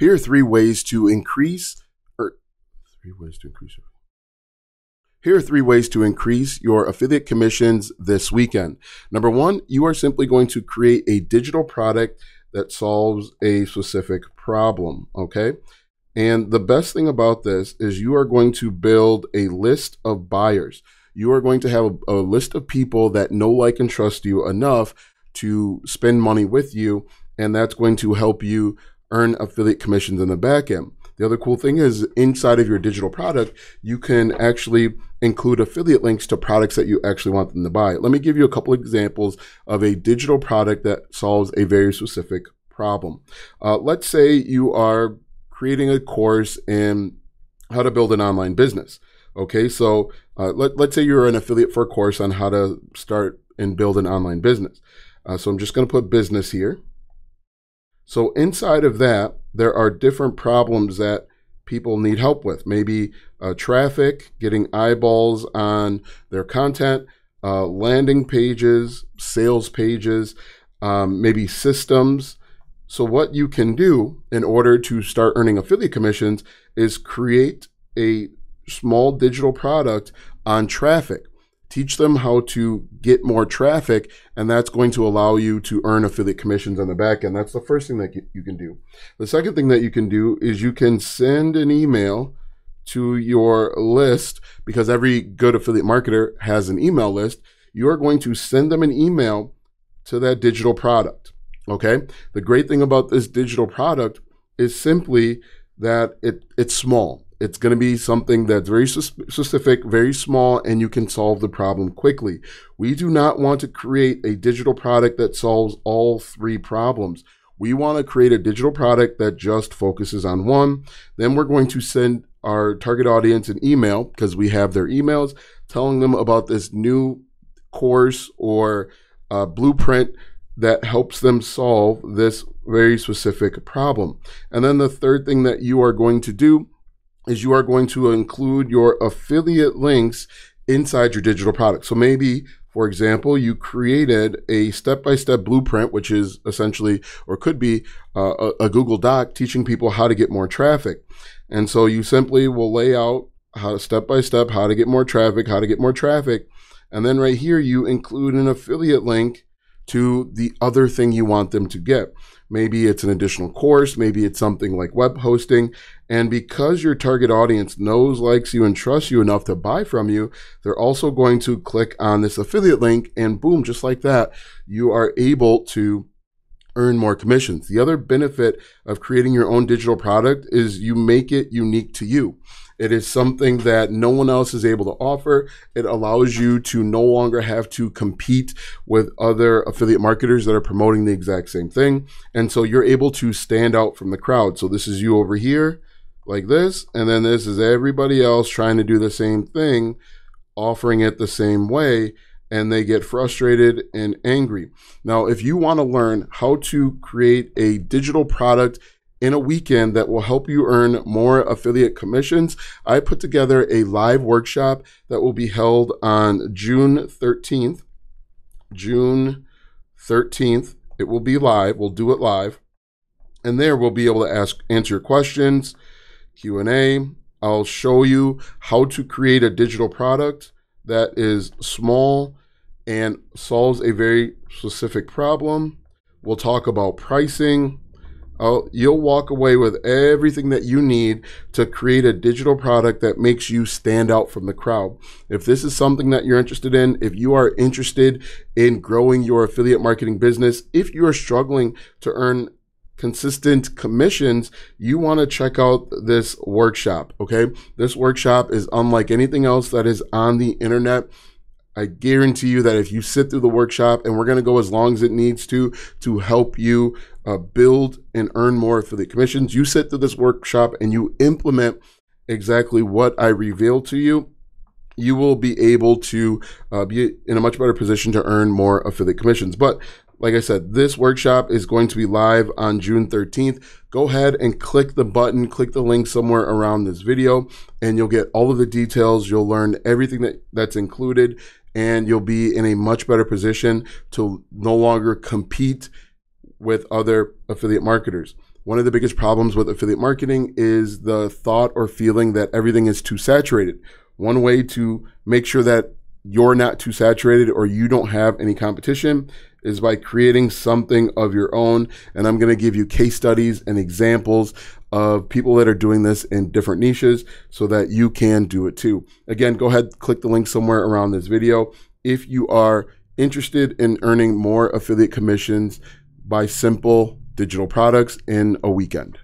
Here are three ways to increase, or three ways to increase. Here are three ways to increase your affiliate commissions this weekend. Number one, you are simply going to create a digital product that solves a specific problem. Okay. And the best thing about this is you are going to build a list of buyers. You are going to have a, a list of people that know, like, and trust you enough to spend money with you. And that's going to help you earn affiliate commissions in the back end. The other cool thing is inside of your digital product, you can actually include affiliate links to products that you actually want them to buy. Let me give you a couple examples of a digital product that solves a very specific problem. Uh, let's say you are creating a course in how to build an online business. Okay, so uh, let, let's say you're an affiliate for a course on how to start and build an online business. Uh, so I'm just going to put business here. So inside of that, there are different problems that people need help with. Maybe uh, traffic, getting eyeballs on their content, uh, landing pages, sales pages, um, maybe systems. So, what you can do in order to start earning affiliate commissions is create a small digital product on traffic teach them how to get more traffic and that's going to allow you to earn affiliate commissions on the back end. That's the first thing that you can do. The second thing that you can do is you can send an email to your list because every good affiliate marketer has an email list. You are going to send them an email to that digital product okay? The great thing about this digital product is simply that it it's small it's going to be something that's very specific, very small, and you can solve the problem quickly. We do not want to create a digital product that solves all three problems. We want to create a digital product that just focuses on one. Then we're going to send our target audience an email because we have their emails telling them about this new course or uh, blueprint that helps them solve this very specific problem. And then the third thing that you are going to do is you are going to include your affiliate links inside your digital product. So maybe, for example, you created a step by step blueprint, which is essentially or could be uh, a, a Google Doc teaching people how to get more traffic. And so you simply will lay out how to step by step how to get more traffic, how to get more traffic. And then right here, you include an affiliate link to the other thing you want them to get. Maybe it's an additional course, maybe it's something like web hosting. And because your target audience knows, likes you, and trusts you enough to buy from you, they're also going to click on this affiliate link, and boom, just like that, you are able to earn more commissions. The other benefit of creating your own digital product is you make it unique to you. It is something that no one else is able to offer. It allows you to no longer have to compete with other affiliate marketers that are promoting the exact same thing. And so you're able to stand out from the crowd. So this is you over here like this. And then this is everybody else trying to do the same thing, offering it the same way and they get frustrated and angry. Now, if you want to learn how to create a digital product in a weekend that will help you earn more affiliate commissions, I put together a live workshop that will be held on June 13th. June 13th. It will be live. We'll do it live. And there we'll be able to ask answer your questions, Q&A. I'll show you how to create a digital product that is small and solves a very specific problem. We'll talk about pricing. Uh, you'll walk away with everything that you need to create a digital product that makes you stand out from the crowd. If this is something that you're interested in, if you are interested in growing your affiliate marketing business, if you are struggling to earn consistent commissions, you want to check out this workshop. Okay. This workshop is unlike anything else that is on the internet. I guarantee you that if you sit through the workshop, and we're going to go as long as it needs to to help you uh, build and earn more affiliate commissions, you sit through this workshop and you implement exactly what I reveal to you, you will be able to uh, be in a much better position to earn more affiliate commissions. But like I said, this workshop is going to be live on June 13th. Go ahead and click the button, click the link somewhere around this video, and you'll get all of the details. You'll learn everything that, that's included and you'll be in a much better position to no longer compete with other affiliate marketers. One of the biggest problems with affiliate marketing is the thought or feeling that everything is too saturated. One way to make sure that you're not too saturated or you don't have any competition is by creating something of your own. And I'm going to give you case studies and examples of people that are doing this in different niches so that you can do it too. Again, go ahead, click the link somewhere around this video. If you are interested in earning more affiliate commissions by simple digital products in a weekend.